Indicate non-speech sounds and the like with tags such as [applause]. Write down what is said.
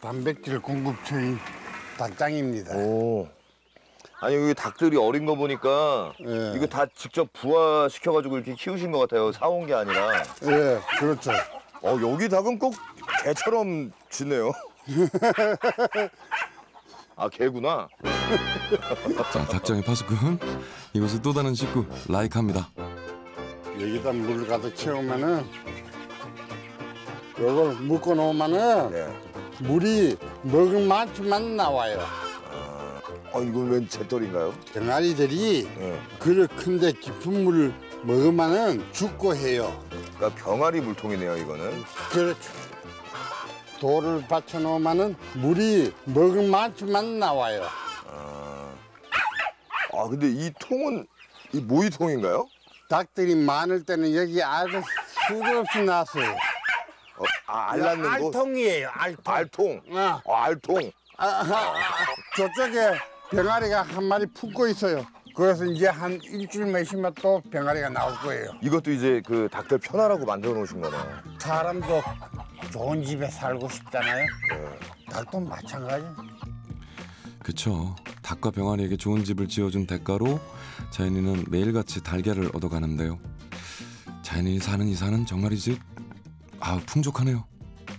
단백질 공급처인 닭장입니다. 오. 아니 여기 닭들이 어린 거 보니까 예. 이거 다 직접 부화시켜가지고 이렇게 키우신 것 같아요. 사온 게 아니라. 예, 그렇죠. 어 여기 닭은 꼭 개처럼 짖네요. [laughs] 아 개구나. 자, 닭장의 파수꾼 이곳에 또 다른 식구 라이카입니다. 여기다 물 가득 채우면은 이걸 묶어 놓으면은 네. 물이 먹을 만큼만 나와요. 어 이건 웬 잿돌인가요? 병아리들이 네. 그릇 큰데 깊은 물을 먹으면은 죽고 해요. 그러니까 병아리 물통이네요 이거는. 그렇죠. 돌을 받쳐 놓으면은 물이 먹을 만큼만 나와요. 아 근데 이 통은 이 모이통인가요? 닭들이 많을 때는 여기 알을 수도 없이 났어요. 어, 아, 알 낳는 곳? 알통이에요, 알통. 알통. 어. 아, 알통. 아, 아, 아, 저쪽에 병아리가 한 마리 품고 있어요. 그래서 이제 한 일주일만 있으면 또 병아리가 나올 거예요. 이것도 이제 그 닭들 편하라고 만들어 놓으신 거네요. 사람도 좋은 집에 살고 싶잖아요. 네. 닭도 마찬가지. 그쵸. 닭과 병아리에게 좋은 집을 지어준 대가로 자연이는 매일같이 달걀을 얻어가는데요. 자연이 사는 이 산은 정말이지 아 풍족하네요.